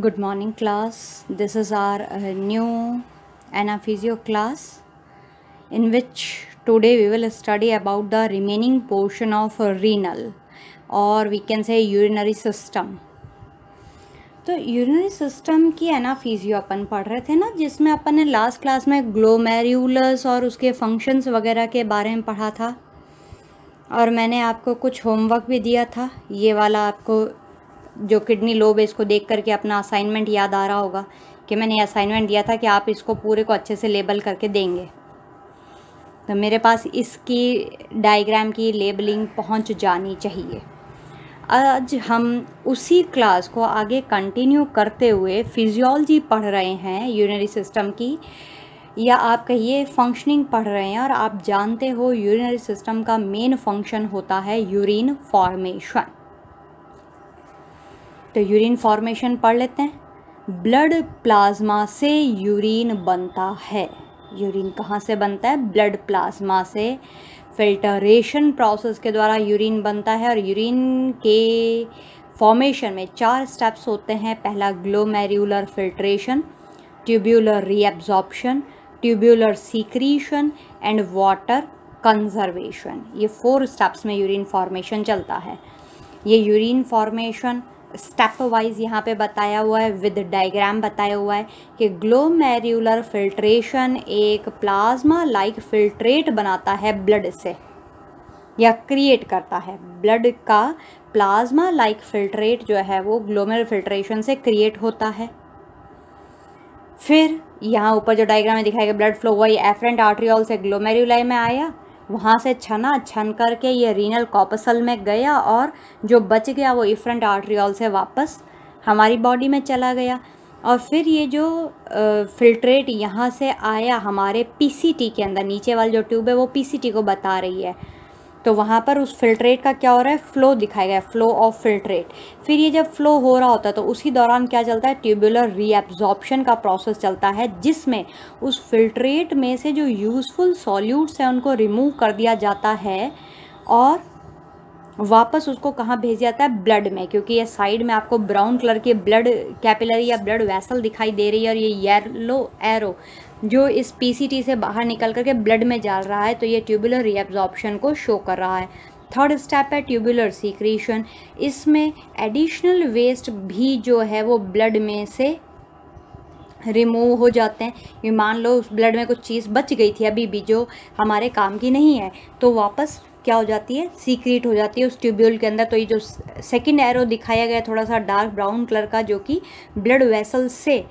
Good morning, class. This is our uh, new anaphysio class in which today we will study about the remaining portion of uh, renal or we can say urinary system. तो urinary system की एनाफीजियो अपन पढ़ रहे थे ना जिसमें अपन ने last class में ग्लोमेरुलस और उसके फ़ंक्शंस वगैरह के बारे में पढ़ा था और मैंने आपको कुछ होमवर्क भी दिया था ये वाला आपको जो किडनी लोब है, इसको देख करके अपना असाइनमेंट याद आ रहा होगा कि मैंने असाइनमेंट दिया था कि आप इसको पूरे को अच्छे से लेबल करके देंगे। तो मेरे पास इसकी डायग्राम की लेबलिंग पहुँच जानी चाहिए। आज हम उसी क्लास को आगे कंटिन्यू करते हुए फिजियोलॉजी पढ़ रहे हैं यूरिनरी सिस्टम की। या आप कहिए फंक्शनिंग पढ़ रहे हैं और आप जानते हो यूरिनरी सिस्टम का मेन फ़ंक्शन होता है यूरिन फॉर्मेशन तो यूरिन फॉर्मेशन पढ़ लेते हैं। ब्लड प्लाज्मा से यूरिन बनता है। यूरिन कहाँ से बनता है? ब्लड प्लाज्मा से फिल्टरेशन प्रोसेस के द्वारा यूरिन बनता है और यूरिन के फॉर्मेशन में चार स्टेप्स होते हैं। पहला glomerular filtration tubular reabsorption tubular secretion and water conservation ये फोर स्टेप्स में यूरिन फॉर्मेशन चलता है। ये यूरिन फॉर्मेशन स्टेप वाइज यहाँ पे बताया हुआ है विद डायग्राम बताया हुआ है कि ग्लोमेरुलर फिल्ट्रेशन एक प्लाज्मा लाइक फिल्ट्रेट बनाता है ब्लड से, या क्रिएट करता है। ब्लड का प्लाज्मा लाइक फिल्ट्रेट जो है, वो ग्लोमेरुलर फिल्ट्रेशन से क्रिएट होता है। फिर यहाँ ऊपर जो डायग्राम में दिखाया गया ब्लड फ्लो वही एफरेंट आर्ट्रियोल से ग्लोमेरुलाई में आया। वहाँ से छना, छन करके ये रीनल कॉपसल में गया और जो बच गया वो इफ्रंट आर्ट्रियाल से वापस हमारी बॉडी में चला गया। और फिर ये जो फिल्ट्रेट यहाँ से आया हमारे पीसीटी के अंदर, नीचे वाली जो ट्यूब है वो पीसीटी को बता रही है। तो वहाँ पर उस फिल्ट्रेट का क्या हो रहा है? फ्लो दिखाया गया फ्लो ऑफ़ फिल्ट्रेट फिर ये जब फ्लो हो रहा होता है तो उसी दौरान क्या चलता है? ट्यूबुलर रीएब्जॉर्प्शन का प्रोसेस चलता है, जिसमें उस फिल्ट्रेट में से जो यूज़फुल सॉल्यूट्स हैं, उनको रिमूव कर दिया जाता है और वापस उसको कहाँ भेज जाता है? ब्लड में, क्योंकि ये साइड में आपको ब्राउन कलर की ब्लड कैपिलरी या ब्लड वैसल दिखाई दे रही है और ये येलो एरो जो इस पीसीटी से बाहर निकल करके ब्लड में जा रहा है तो ये ट्यूबुलर रीएब्जॉर्प्शन को शो कर रहा है। थर्ड स्टेप है ट्यूबुलर सीक्रेशन इसमें एडिशनल वेस्ट भी जो है, वो ब्लड में से रिमूव हो जाते हैं। ये मान लो उस ब्लड में कुछ चीज़ बच गई थी अभी भी, जो हमारे काम की नहीं है तो वापस क्या हो जाती है? सीक्रेट हो जाती है उस ट्यूब्यूल के अंदर। तो ये जो सेकंड एरो दिखाया गया थोड़ा सा डार्क ब्राउन कलर का, जो कि ब्लड वेसल से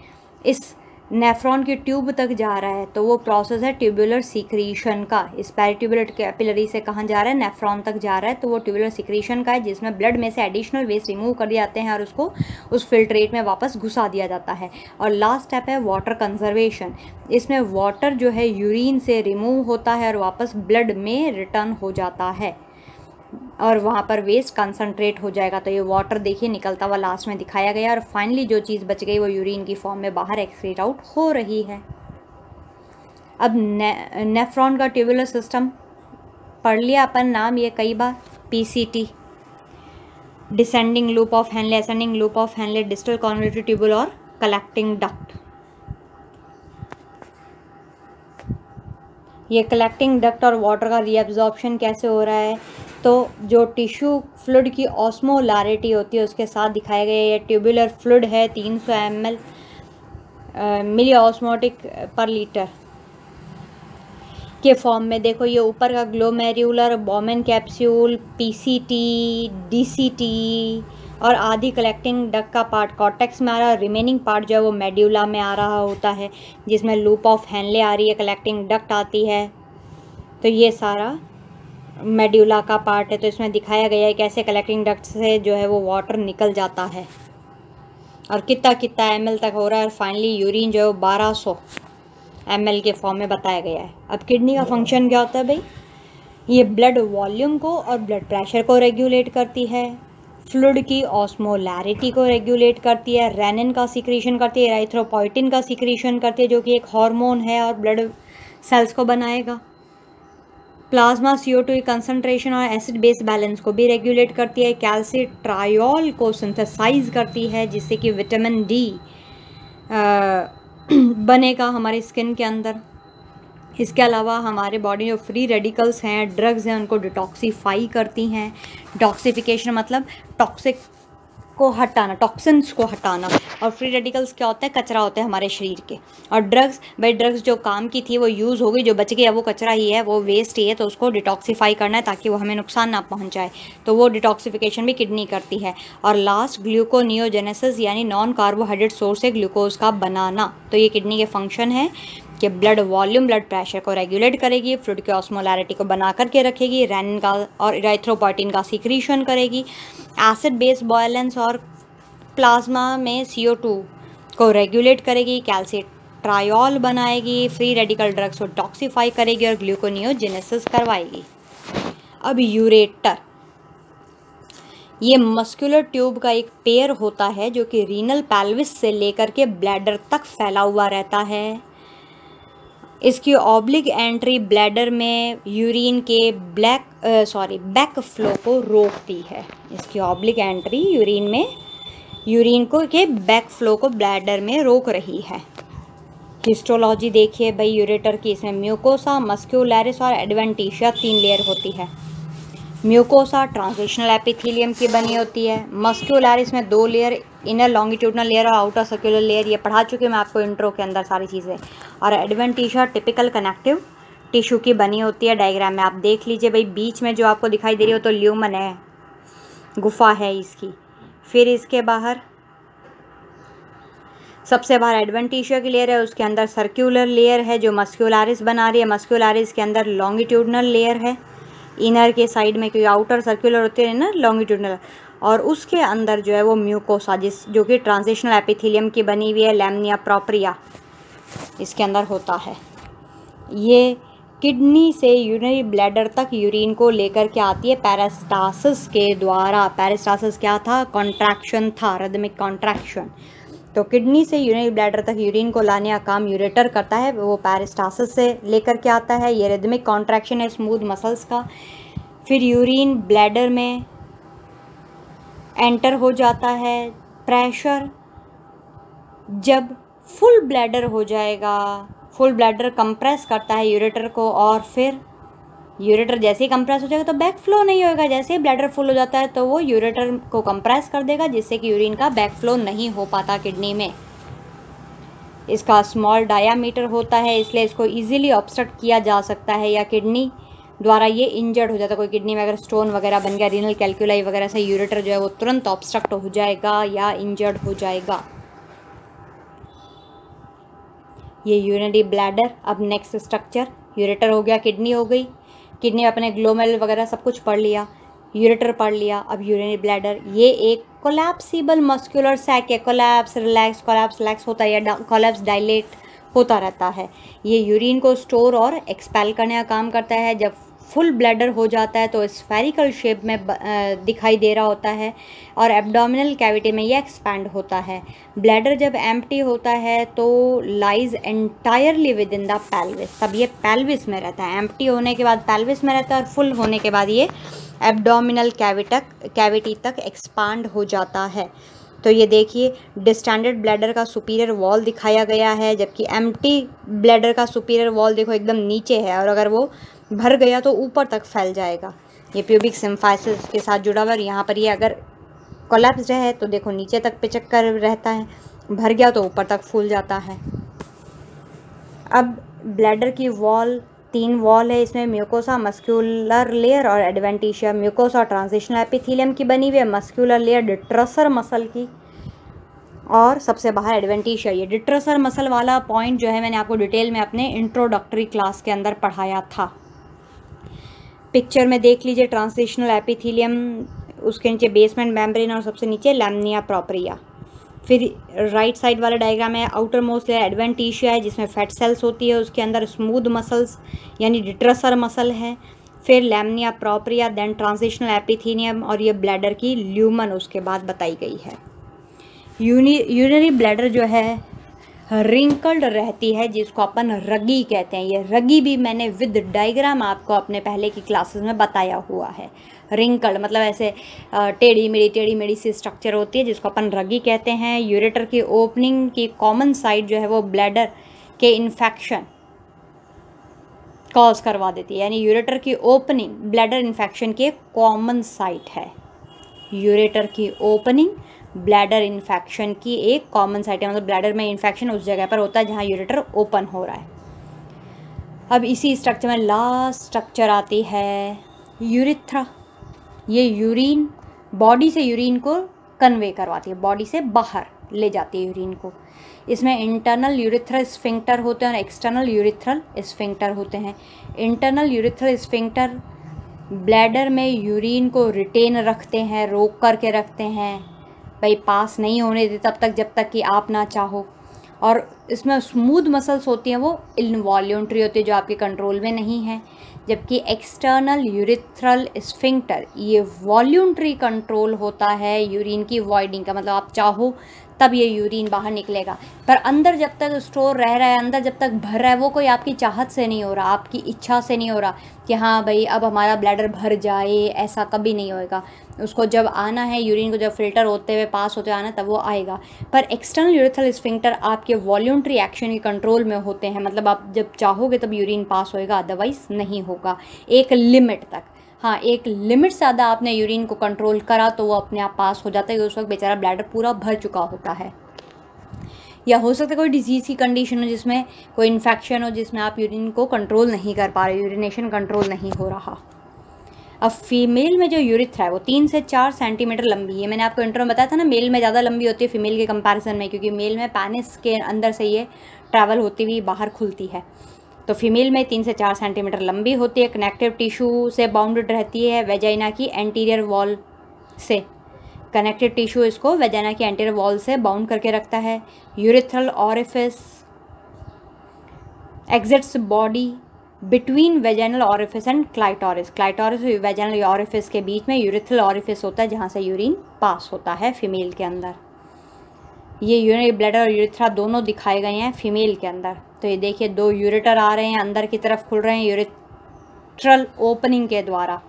इस नेफ्रॉन की ट्यूब तक जा रहा है तो वो प्रोसेस है ट्यूबुलर सिक्रीशन का। इस पैरिट्यूबुलर कैपिलरी से कहाँ जा रहा है? नेफ्रॉन तक जा रहा है तो वो ट्यूबुलर सिक्रीशन का है, जिसमें ब्लड में से एडिशनल वेस्ट रिमूव कर दिए जाते हैं और उसको उस फिल्ट्रेट में वापस घुसा दिया जाता है। और लास्ट स्टेप है वाटर कंजर्वेशन इसमें वाटर जो है यूरिन से रिमूव होता है और वापस ब्लड में रिटर्न हो जाता है। और वहाँ पर वेस्ट कंसनट्रेट हो जाएगा। तो ये वाटर देखिए निकलता हुआ लास्ट में दिखाया गया और फाइनली जो चीज़ बच गई वो यूरिन की फॉर्म में बाहर एक्सक्रीट आउट हो रही है। अब ने, नेफ्रॉन का ट्यूबुलर सिस्टम पढ़ लिया अपन नाम ये कई बार PCT descending loop of Henle ascending loop of Henle distal convoluted tubule और कलेक्टिंग डक्ट ये कलेक्टिंग डक्ट और वाटर का रीअब्जॉर्प्शन कैसे हो रहा है? तो जो टिश्यू फ्लूड की ऑस्मोलारिटी होती है, उसके साथ दिखाया गया ये ट्यूबुलर फ्लूड है 300 सौ M L milli osmotic per litre के फॉर्म में। देखो, ये ऊपर का glomerular, Bowman capsule PCT DCT और आधी कलेक्टिंग डक का पार्ट कॉटेक्स में आ रहा है। रिमेनिंग पार्ट जो है, वो मेड्यूला में आ रहा होता है, जिसमें लूप ऑफ़ हैंडले आ रही है, कलेक्टिंग डक्ट आती है। तो ये सारा मेड्यूला का पार्ट है तो इसमें दिखाया गया है कैसे कलेक्टिंग डक्ट से जो है वो वाटर निकल जाता है। और कितना कितना एमएल तक हो रहा है, और फाइनली यूरिन जो है वो बारह सौ एम के फॉर्म में बताया गया है। अब किडनी का फ़ंक्शन क्या होता है भाई? ये ब्लड वॉल्यूम को और ब्लड प्रेशर को रेगुलेट करती है फ्लूड की ऑस्मोलैरिटी को रेगुलेट करती है रेनिन का सिक्रीशन करती है राइथ्रोपोइटिन का सिक्रीशन करती है, जो कि एक हार्मोन है और ब्लड सेल्स को बनाएगा। प्लाज्मा सीओ टू कंसनट्रेशन और एसिड बेस बैलेंस को भी रेगुलेट करती है। कैल्सिट्रायोल को सिंथेसाइज करती है, जिससे कि विटामिन डी बनेगा हमारे स्किन के अंदर। इसके अलावा हमारे बॉडी जो फ्री रेडिकल्स हैं ड्रग्स हैं, उनको डिटॉक्सीफाई करती हैं। डॉक्सीफिकेशन मतलब टॉक्सिक को हटाना टॉक्सिन्स को हटाना। और फ्री रेडिकल्स क्या होता है? कचरा होता है हमारे शरीर के। और ड्रग्स भाई ड्रग्स जो काम की थी, वो यूज़ हो गई, जो बच गया वो कचरा ही है, वो वेस्ट ही है तो उसको डिटॉक्सीफाई करना है ताकि वो हमें नुकसान ना पहुँचाए। तो वो डिटॉक्सीफिकेशन भी किडनी करती है। और लास्ट ग्लूकोनियोजेनेसिस यानी नॉन कार्बोहाइड्रेट सोर्स है ग्लूकोज का, बनाना। तो ये किडनी के फ़ंक्शन है। कि ब्लड वॉल्यूम ब्लड प्रेशर को रेगुलेट करेगी फ्लूड की ऑस्मोलैरिटी को बना करके रखेगी रैन का और इराइथ्रोपार्टिन का सिक्रीशन करेगी एसिड बेस बॉयलेंस और प्लाज्मा में सी को रेगुलेट करेगी कैल्शियम ट्रायोल बनाएगी फ्री रेडिकल ड्रग्स को टॉक्सीफाई करेगी और ग्लूकोनियोजेनेसिस करवाएगी। अब यूरेटर ये मस्कुलर ट्यूब का एक पेयर होता है जो कि रीनल पैल्विस से लेकर के ब्लैडर तक फैला हुआ रहता है। इसकी ऑब्लिक एंट्री ब्लैडर में यूरिन के ब्लैक सॉरी बैक फ्लो को रोकती है। इसकी ऑब्लिक एंट्री यूरिन में यूरिन को के बैक फ्लो को ब्लैडर में रोक रही है। हिस्टोलॉजी देखिए भाई यूरेटर की इसमें म्यूकोसा मस्क्यूलैरिस और एडवेंटिशिया तीन लेयर होती है। म्यूकोसा ट्रांजिशनल एपिथीलियम की बनी होती है। मस्क्यूलैरिस में दो लेयर इनर लॉन्गिट्यूडनल लेयर और आउटर सर्कुलर लेयर ये पढ़ा चुके मैं आपको इंट्रो के अंदर सारी चीज़ें। और एडवेंटिशा टिपिकल कनेक्टिव टिश्यू की बनी होती है डायग्राम में। आप देख लीजिए भाई, बीच में जो आपको दिखाई दे रही हो तो ल्यूमन है, गुफा है इसकी। फिर इसके बाहर, सबसे बाहर एडवेंटिशिया की लेयर है, उसके अंदर सर्कुलर लेयर है, जो मस्क्यूलारिस बना रही है। मस्क्यूलारिस के अंदर लॉन्गिट्यूडनल लेयर है। इनर के साइड में क्योंकि आउटर सर्कुलर होते हैं ना लॉन्गिट्यूडनल और उसके अंदर जो है वो म्यूकोसा जिस जो कि ट्रांजिशनल एपिथीलियम की बनी हुई है लेमनिया प्रॉपरिया इसके अंदर होता है। ये किडनी से यूरिनरी ब्लैडर तक यूरिन को लेकर के आती है पैरास्टासिस के द्वारा। पैरास्टासिस क्या था? कॉन्ट्रैक्शन था रदमिक कॉन्ट्रैक्शन तो किडनी से यूरिनरी ब्लैडर तक यूरिन को लाने का काम यूरेटर करता है, वो पैरास्टासिस से लेकर के आता है। ये रिदमिक कॉन्ट्रैक्शन है स्मूथ मसल्स का। फिर यूरिन ब्लैडर में एंटर हो जाता है प्रेशर जब फुल ब्लैडर हो जाएगा फुल ब्लैडर कंप्रेस करता है यूरेटर को और फिर यूरेटर जैसे ही कंप्रेस हो जाएगा तो बैक फ्लो नहीं होएगा। जैसे ही ब्लैडर फुल हो जाता है तो वो यूरेटर को कंप्रेस कर देगा, जिससे कि यूरिन का बैक फ्लो नहीं हो पाता किडनी में। इसका स्मॉल डायामीटर होता है, इसलिए इसको इजीली ऑब्स्ट्रक्ट किया जा सकता है या किडनी द्वारा ये इंजर्ड हो जाता है। कोई किडनी में अगर स्टोन वगैरह बन गया रीनल कैलकुलाई वगैरह से यूरेटर जो है वो तुरंत ऑब्स्ट्रक्ट हो जाएगा या इंजर्ड हो जाएगा। ये यूरिनरी ब्लैडर अब नेक्स्ट स्ट्रक्चर यूरेटर हो गया किडनी हो गई। किडनी अपने ग्लोमेल वगैरह सब कुछ पढ़ लिया यूरेटर पढ़ लिया, अब यूरिनरी ब्लैडर ये एक कोलैप्सिबल मस्कुलर सैक है। कोलैप्स रिलैक्स कोलैप्स रिलैक्स होता है या कोलैप्स डायलेट होता रहता है। ये यूरिन को स्टोर और एक्सपेल करने का काम करता है। जब फुल ब्लैडर हो जाता है तो स्फेरिकल शेप में दिखाई दे रहा होता है और एब्डोमिनल कैविटी में ये एक्सपैंड होता है। ब्लैडर जब एम्प्टी होता है तो lies entirely within the pelvis तब ये पेल्विस में रहता है। एम्प्टी होने के बाद पेल्विस में रहता है और फुल होने के बाद ये एब्डोमिनल कैविटक कैविटी तक एक्सपांड हो जाता है। तो ये देखिए डिस्टैंडर्ड ब्लैडर का सुपीरियर वॉल दिखाया गया है, जबकि एम्प्टी ब्लैडर का सुपीरियर वॉल देखो एकदम नीचे है और अगर वो भर गया तो ऊपर तक फैल जाएगा। ये प्यूबिक सिम्फाइसिस के साथ जुड़ा हुआ यहाँ पर ये अगर कोलेप्स है तो देखो नीचे तक पिचक कर रहता है, भर गया तो ऊपर तक फूल जाता है। अब ब्लैडर की वॉल तीन वॉल है, इसमें म्यूकोसा मस्क्यूलर लेयर और एडवेंटिशिया म्यूकोसा ट्रांजिशनल एपिथीलियम की बनी हुई है मस्क्यूलर लेयर डिट्रसर मसल की। और सबसे बाहर एडवेंटिशिया ये डिट्रसर मसल वाला पॉइंट जो है मैंने आपको डिटेल में अपने इंट्रोडक्टरी क्लास के अंदर पढ़ाया था। पिक्चर में देख लीजिए ट्रांसलेशनल एपिथीलियम उसके नीचे बेसमेंट मेम्ब्रेन और सबसे नीचे लैमनिया प्रॉपरिया फिर राइट साइड वाला डायग्राम है आउटर मोस्ट लेयर एडवेंटिशिया है, जिसमें फैट सेल्स होती है, उसके अंदर स्मूथ मसल्स यानी डिट्रसर मसल है। फिर लैमनिया प्रॉपरिया देन ट्रांजिशनल एपिथीनियम और ये ब्लैडर की ल्यूमन उसके बाद बताई गई है। यूनी यूनरी ब्लैडर जो है रिंकल्ड रहती है, जिसको अपन रगी कहते हैं। ये रगी भी मैंने विद डायग्राम आपको अपने पहले की क्लासेस में बताया हुआ है। रिंकल्ड मतलब ऐसे टेढ़ी मेढ़ी टेढ़ी मेढ़ी सी स्ट्रक्चर होती है, जिसको अपन रगी कहते हैं। यूरेटर की ओपनिंग की कॉमन साइड जो है, वो ब्लैडर के इन्फेक्शन कॉज करवा देती है। यानी यूरेटर की ओपनिंग ब्लैडर इन्फेक्शन की कॉमन साइट है। यूरेटर की ओपनिंग ब्लैडर इन्फेक्शन की एक कॉमन साइट है। मतलब ब्लैडर में इन्फेक्शन उस जगह पर होता है जहाँ यूरेटर ओपन हो रहा है। अब इसी स्ट्रक्चर में लास्ट स्ट्रक्चर आती है यूरिथ्रा ये यूरिन बॉडी से यूरिन को कन्वे करवाती है। बॉडी से बाहर ले जाती है यूरिन को। इसमें इंटरनल यूरिथ्रल स्फिंक्टर होते हैं और एक्सटर्नल यूरिथ्रल स्फिंक्टर होते हैं। इंटरनल यूरिथ्रल स्फिंक्टर ब्लैडर में यूरिन को रिटेन रखते हैं, रोक करके रखते हैं। भाई, पास नहीं होने दे तब तक जब तक कि आप ना चाहो। और इसमें स्मूथ मसल्स होती हैं, वो इनवॉल्यूंट्री होती है, जो आपके कंट्रोल में नहीं है। जबकि एक्सटर्नल यूरिथ्रल स्फिंक्टर ये वॉल्यूंट्री कंट्रोल होता है यूरिन की वॉइडिंग का। मतलब आप चाहो तब ये यूरिन बाहर निकलेगा। पर अंदर जब तक स्टोर रह रहा है, अंदर जब तक भर रहा है, वो कोई आपकी चाहत से नहीं हो रहा, आपकी इच्छा से नहीं हो रहा कि हाँ भाई, अब हमारा ब्लैडर भर जाए, ऐसा कभी नहीं होएगा। उसको जब आना है यूरिन को जब फ़िल्टर होते हुए पास होते आना तब वो आएगा। पर एक्सटर्नल यूरिथल स्फिंक्टर आपके वॉल्यूंट्री एक्शन के कंट्रोल में होते हैं। मतलब आप जब चाहोगे, तब यूरिन पास होएगा अदरवाइज़ नहीं होगा। एक लिमिट तक। हाँ एक लिमिट से ज़्यादा आपने यूरिन को कंट्रोल करा तो वो अपने आप पास हो जाता है। उस वक्त बेचारा ब्लैडर पूरा भर चुका होता है। या हो सकता है कोई डिज़ीज़ की कंडीशन हो जिसमें कोई इन्फेक्शन हो जिसमें आप यूरिन को कंट्रोल नहीं कर पा रहे यूरिनेशन कंट्रोल नहीं हो रहा। अब फीमेल में जो यूरिथ्रा है, वो तीन से चार सेंटीमीटर लंबी है। मैंने आपको इंटर में बताया था ना मेल में ज़्यादा लंबी होती है फीमेल के कंपैरिजन में, क्योंकि मेल में पैनिस के अंदर से ये ट्रैवल होती हुई बाहर खुलती है। तो फीमेल में तीन से चार सेंटीमीटर लंबी होती है कनेक्टिव टिश्यू से बाउंडेड रहती है वेजाइना की एंटीरियर वॉल से। कनेक्टिव टिश्यू इसको वेजाइना की एंटीरियर वॉल से बाउंड करके रखता है। Urethral orifice exits body between vaginal orifice and clitoris clitoris vaginal orifice के बीच में यूरिथ्रल ऑरिफिस होता है, जहाँ से यूरिन पास होता है फीमेल के अंदर। ये यूरिन ब्लैडर और यूरिथ्रा दोनों दिखाए गए हैं फीमेल के अंदर। तो ये देखिए, दो यूरेटर आ रहे हैं, अंदर की तरफ़ खुल रहे हैं यूरिट्रल ओपनिंग के द्वारा।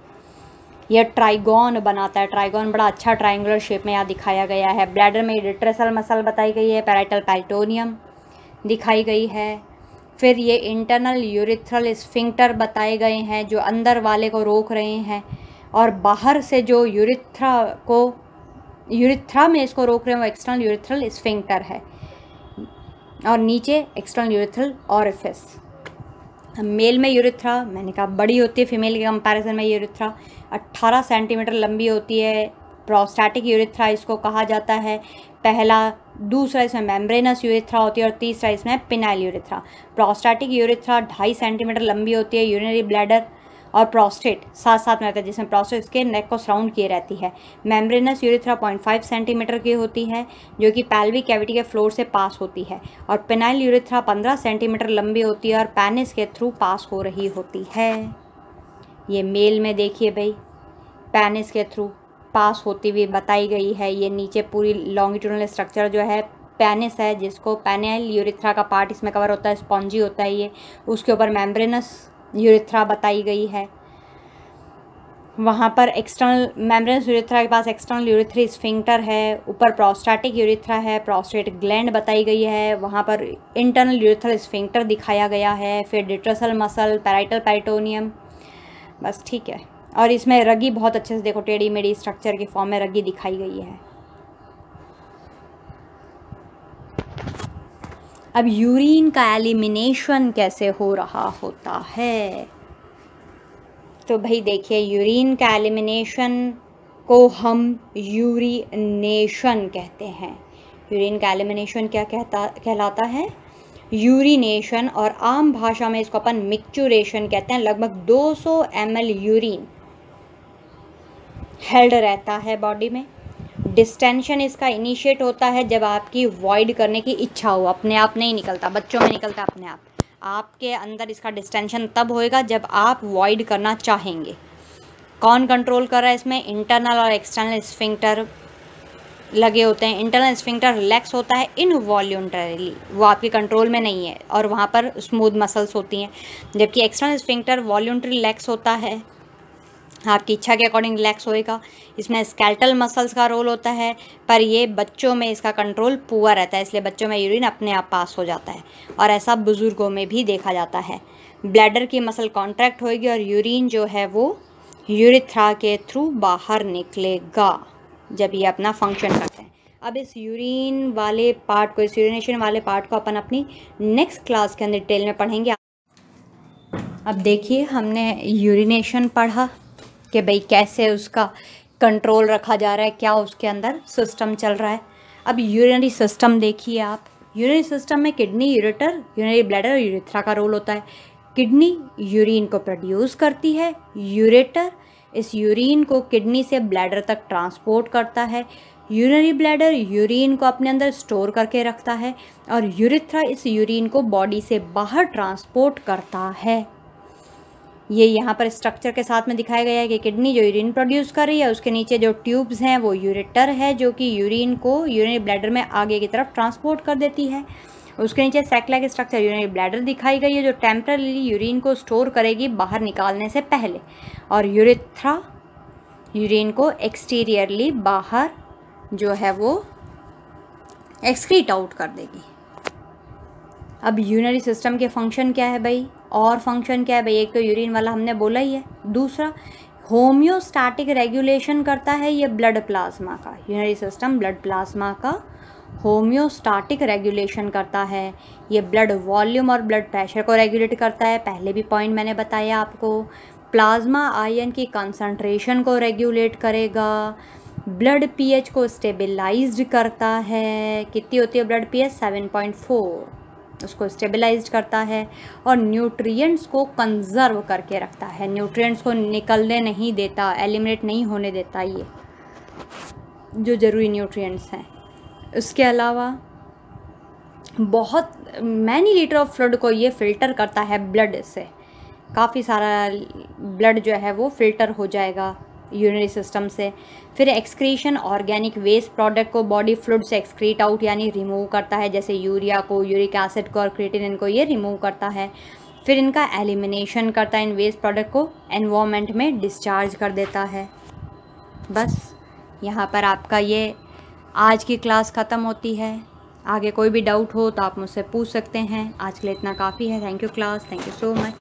यह ट्राइगॉन बनाता है। ट्राइगॉन बड़ा अच्छा ट्राइंगुलर शेप में यहाँ दिखाया गया है। ब्लैडर में डिट्रेसल मसल बताई गई है, पैराइटल पैल्टोनियम दिखाई गई है। फिर ये इंटरनल यूरिथ्रल स्फिंक्टर बताए गए हैं, जो अंदर वाले को रोक रहे हैं और बाहर से जो यूरिथ्रा को यूरिथ्रा में इसको रोक रहे हैं, वो एक्सटर्नल यूरिथ्रल स्फिंक्टर है। और नीचे एक्सटर्नल यूरिथ्रल ऑरिफिस मेल में यूरिथ्रा मैंने कहा बड़ी होती है फीमेल के कंपैरिजन में यूरिथ्रा 18 सेंटीमीटर लंबी होती है प्रोस्टैटिक यूरिथ्रा इसको कहा जाता है। पहला, दूसरा इसमें मेम्ब्रेनस यूरिथ्रा होती है और तीसरा इसमें पिनाइल यूरिथ्रा प्रोस्टैटिक यूरिथ्रा ढाई सेंटीमीटर लंबी होती है यूरिनरी ब्लैडर और प्रोस्टेट साथ साथ में रहता है जिसमें प्रोस्टेट इसके नेक को सराउंड किए रहती है। Membranous urethra point five centimetre की होती है, जो कि पैल्विक कैविटी के फ्लोर से पास होती है और पेनाइल यूरिथ्रा पंद्रह सेंटीमीटर लंबी होती है और पैनिस के थ्रू पास हो रही होती है। ये मेल में देखिए भाई पैनिस के थ्रू पास होती हुई बताई गई है। ये नीचे पूरी लॉन्गिट्यूडनल स्ट्रक्चर जो है पैनिस है, जिसको पैनियल यूरिथ्रा का पार्ट इसमें कवर होता है स्पॉन्जी होता है ये। उसके ऊपर मेम्ब्रेनस यूरिथ्रा बताई गई है। वहाँ पर एक्सटर्नल मेम्ब्रेनस यूरिथ्रा के पास एक्सटर्नल यूरिथ्री स्फिंक्टर है, ऊपर प्रोस्टैटिक यूरिथ्रा है प्रोस्टेट ग्लैंड बताई गई है, वहाँ पर इंटरनल यूरिथ्रल स्फिंक्टर दिखाया गया है, फिर डिट्रसल मसल पैराइटल पैरिटोनियम बस ठीक है। और इसमें रगी बहुत अच्छे से देखो, टेढ़ी मेढ़ी स्ट्रक्चर की फॉर्म में रगी दिखाई गई है। अब यूरिन का एलिमिनेशन कैसे हो रहा होता है? तो भाई देखिए, यूरिन का एलिमिनेशन को हम यूरिनेशन कहते हैं। यूरिन का एलिमिनेशन क्या कहता, कहलाता है? यूरिनेशन और आम भाषा में इसको अपन मिक्चुरेशन कहते हैं। लगभग 200 सौ यूरिन हेल्ड रहता है बॉडी में। डिस्टेंशन इसका इनिशिएट होता है जब आपकी वॉइड करने की इच्छा हो, अपने आप नहीं निकलता, बच्चों में निकलता अपने आप। आपके अंदर इसका डिस्टेंशन तब होएगा जब आप वॉइड करना चाहेंगे। कौन कंट्रोल कर रहा है इसमें? इंटरनल और एक्सटर्नल स्फिंक्टर लगे होते हैं। इंटरनल स्फिंक्टर रिलैक्स होता है इन वॉल्यूंटरली वो आपके कंट्रोल में नहीं है और वहाँ पर स्मूथ मसल्स होती हैं। जबकि एक्सटर्नल स्फिंक्टर वॉल्यूंटरी रिलैक्स होता है। आपकी इच्छा के अकॉर्डिंग रिलैक्स होएगा। इसमें स्केल्टल मसल्स का रोल होता है, पर ये बच्चों में इसका कंट्रोल पुअर रहता है, इसलिए बच्चों में यूरिन अपने आप पास हो जाता है, और ऐसा बुज़ुर्गों में भी देखा जाता है। ब्लैडर की मसल कॉन्ट्रैक्ट होएगी, और यूरिन जो है वो यूरिथ्रा के थ्रू बाहर निकलेगा, जब ये अपना फ़ंक्शन करते हैं। अब इस यूरिन वाले पार्ट को, इस यूरिनेशन वाले पार्ट को अपन अपनी नेक्स्ट क्लास के अंदर डिटेल में पढ़ेंगे। अब देखिए, हमने यूरिनेशन पढ़ा। कि भाई कैसे उसका कंट्रोल रखा जा रहा है, क्या उसके अंदर सिस्टम चल रहा है। अब यूरिनरी सिस्टम देखिए आप। यूरिनरी सिस्टम में किडनी यूरेटर यूरिनरी ब्लैडर और यूरिथ्रा का रोल होता है। किडनी यूरिन को प्रोड्यूस करती है। यूरेटर इस यूरिन को किडनी से ब्लैडर तक ट्रांसपोर्ट करता है। यूरिनरी ब्लैडर यूरिन को अपने अंदर स्टोर करके रखता है और यूरिथ्रा इस यूरिन को बॉडी से बाहर ट्रांसपोर्ट करता है। ये यहाँ पर स्ट्रक्चर के साथ में दिखाया गया है कि किडनी जो यूरिन प्रोड्यूस कर रही है, उसके नीचे जो ट्यूब्स हैं, वो यूरेटर है, जो कि यूरिन को यूरिनरी ब्लैडर में आगे की तरफ़ ट्रांसपोर्ट कर देती है। उसके नीचे सैकलैक स्ट्रक्चर यूरिनरी ब्लैडर दिखाई गई है, जो टेम्परली यूरिन को स्टोर करेगी बाहर निकालने से पहले और यूरिथ्रा यूरिन को एक्सटीरियरली बाहर जो है वो एक्सक्रीट आउट कर देगी। अब यूनरी सिस्टम के फ़ंक्शन क्या है भाई? और फ़ंक्शन क्या है भाई? एक तो यूरिन वाला हमने बोला ही है। दूसरा होम्योस्टैटिक रेगुलेशन करता है ये ब्लड प्लाज्मा का। यूनरी सिस्टम ब्लड प्लाज्मा का होम्योस्टाटिक रेगुलेशन करता है। ये ब्लड वॉल्यूम और ब्लड प्रेशर को रेगुलेट करता है। पहले भी पॉइंट मैंने बताया आपको। प्लाज्मा आयन की कंसंट्रेशन को रेगुलेट करेगा। ब्लड पीएच को स्टेबलाइज्ड करता है। कितनी होती है blood pH seven point four उसको स्टेबलाइज करता है और न्यूट्रिएंट्स को कंजर्व करके रखता है। न्यूट्रिएंट्स को निकलने नहीं देता एलिमिनेट नहीं होने देता ये, जो ज़रूरी न्यूट्रिएंट्स हैं। उसके अलावा बहुत मैनी लीटर ऑफ़ फ्लड को ये फ़िल्टर करता है ब्लड से। काफ़ी सारा ब्लड जो है वो फ़िल्टर हो जाएगा। यूरिनरी सिस्टम से। फिर एक्सक्रीशन ऑर्गेनिक वेस्ट प्रोडक्ट को बॉडी फ्लूड से एक्सक्रीट आउट यानी रिमूव करता है, जैसे यूरिया को यूरिक एसिड को, और क्रिएटिनिन को, ये रिमूव करता है। फिर इनका एलिमिनेशन करता है, इन वेस्ट प्रोडक्ट को एनवामेंट में डिस्चार्ज कर देता है। बस, यहाँ पर आपका ये आज की क्लास ख़त्म होती है। आगे कोई भी डाउट हो तो आप मुझसे पूछ सकते हैं। आज के लिए इतना काफ़ी है। Thank you class thank you so much